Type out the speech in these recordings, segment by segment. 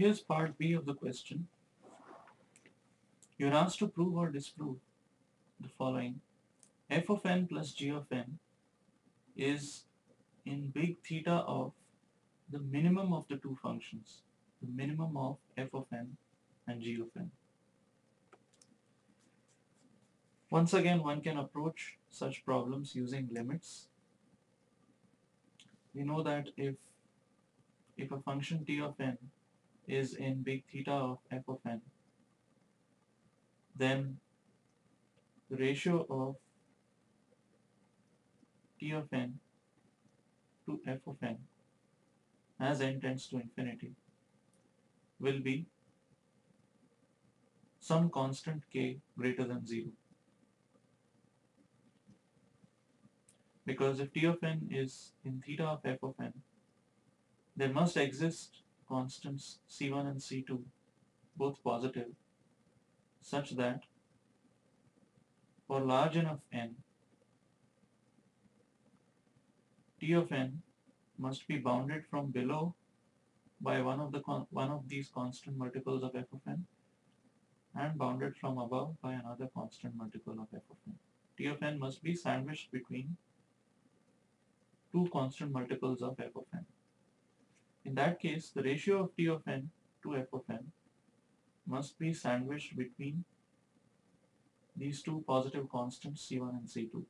Here's part B of the question. You're asked to prove or disprove the following. f of n plus g of n is in big theta of the minimum of the two functions, the minimum of f of n and g of n. Once again, one can approach such problems using limits. We know that if if a function t of n is in big theta of f of n, then the ratio of t of n to f of n as n tends to infinity will be some constant k greater than 0. Because if t of n is in theta of f of n, there must exist constants c1 and c2, both positive, such that for large enough n, t of n must be bounded from below by one of the one of these constant multiples of f of n and bounded from above by another constant multiple of f of n. t of n must be sandwiched between two constant multiples of f of. In that case, the ratio of t of n to f of n must be sandwiched between these two positive constants c1 and c2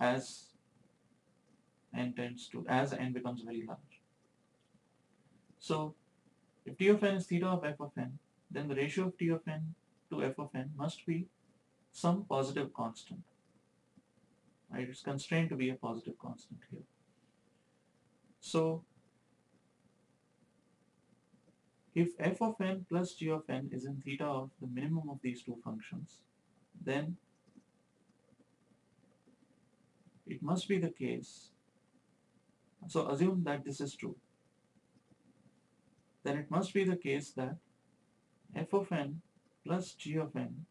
as n tends to, as n becomes very large. So, if t of n is theta of f of n, then the ratio of t of n to f of n must be some positive constant. Right? It's constrained to be a positive constant here. So, if f of n plus g of n is in theta of the minimum of these two functions, then it must be the case, so assume that this is true, then it must be the case that f of n plus g of n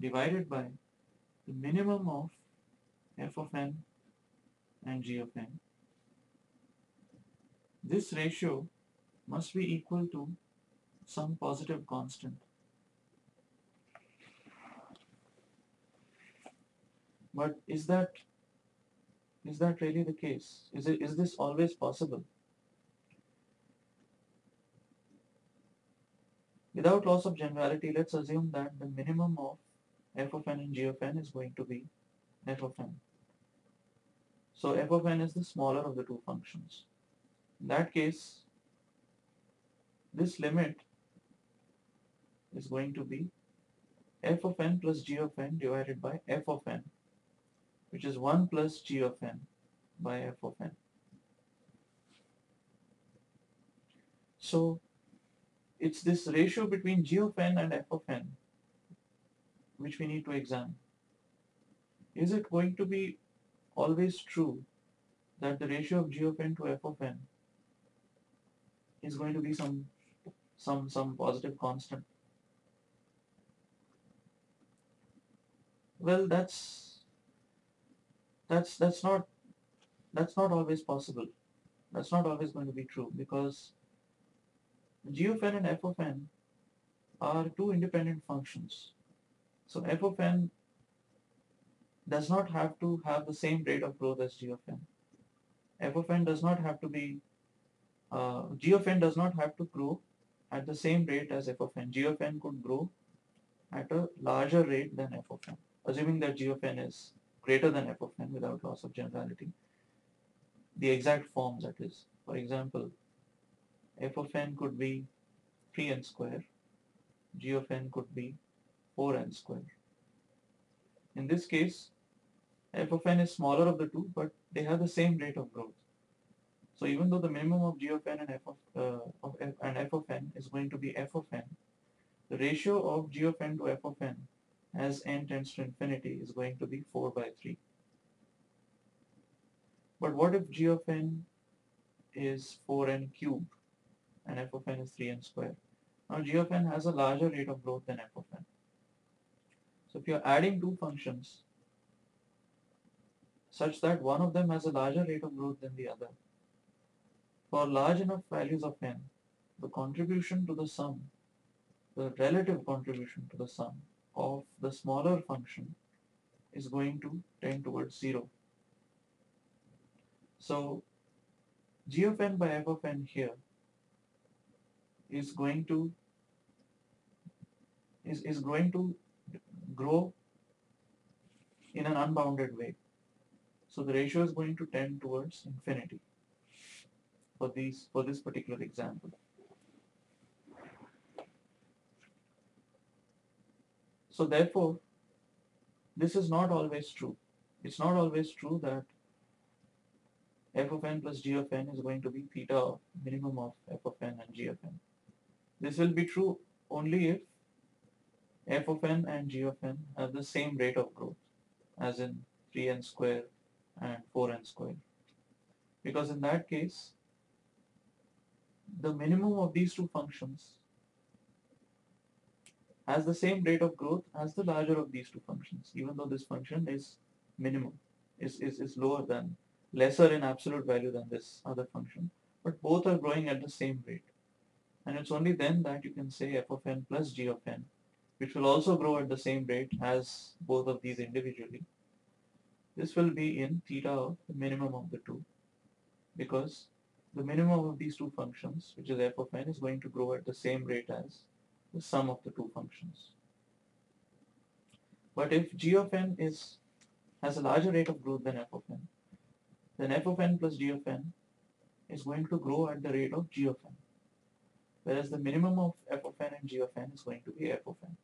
divided by the minimum of f of n and g of n. This ratio must be equal to some positive constant. But is that is that really the case? Is it is this always possible? Without loss of generality, let's assume that the minimum of f of n and g of n is going to be f of n. So f of n is the smaller of the two functions. In that case, this limit is going to be f of n plus g of n divided by f of n, which is 1 plus g of n by f of n. So it's this ratio between g of n and f of n which we need to examine. Is it going to be always true that the ratio of g of n to f of n is going to be some some some positive constant? Well, that's that's that's not that's not always possible. That's not always going to be true because g of n and f of n are two independent functions. So f of n does not have to have the same rate of growth as g of n. f of n does not have to be, uh, g of n does not have to grow at the same rate as f of n. g of n could grow at a larger rate than f of n, assuming that g of n is greater than f of n without loss of generality. The exact form that is, for example, f of n could be 3n square, g of n could be 4n square. In this case, f of n is smaller of the two, but they have the same rate of growth. So even though the minimum of g of n and f of, uh, of f and f of n is going to be f of n, the ratio of g of n to f of n as n tends to infinity is going to be 4 by 3. But what if g of n is 4n cubed and f of n is 3n squared? Now g of n has a larger rate of growth than f of n. So if you're adding two functions such that one of them has a larger rate of growth than the other, for large enough values of n, the contribution to the sum, the relative contribution to the sum of the smaller function is going to tend towards 0. So g of n by f of n here is going to is, is going to grow in an unbounded way. So the ratio is going to tend towards infinity for these for this particular example. So therefore, this is not always true. It's not always true that f of n plus g of n is going to be theta minimum of f of n and g of n. This will be true only if f of n and g of n have the same rate of growth as in 3n square and 4n square. Because in that case, the minimum of these two functions has the same rate of growth as the larger of these two functions, even though this function is minimum, is, is, is lower than, lesser in absolute value than this other function, but both are growing at the same rate. And it's only then that you can say f of n plus g of n, which will also grow at the same rate as both of these individually. This will be in theta of the minimum of the two, because the minimum of these two functions, which is f of n, is going to grow at the same rate as the sum of the two functions. But if g of n is has a larger rate of growth than f of n, then f of n plus g of n is going to grow at the rate of g of n, whereas the minimum of f of n and g of n is going to be f of n.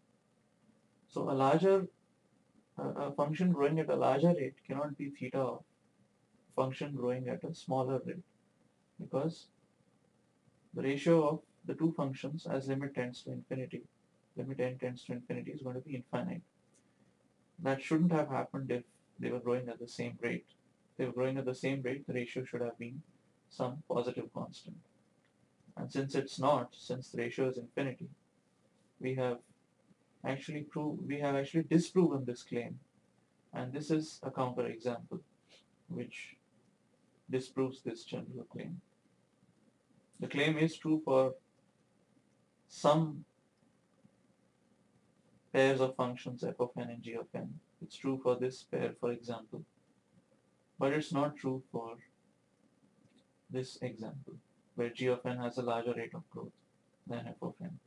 So a larger a function growing at a larger rate cannot be theta of function growing at a smaller rate because the ratio of the two functions as limit tends to infinity, limit n tends to infinity is going to be infinite. That shouldn't have happened if they were growing at the same rate. If they were growing at the same rate, the ratio should have been some positive constant. And since it's not, since the ratio is infinity, we have actually proved, we have actually disproven this claim. And this is a counter example which disproves this general claim. The claim is true for some pairs of functions f of n and g of n. It's true for this pair, for example, but it's not true for this example, where g of n has a larger rate of growth than f of n.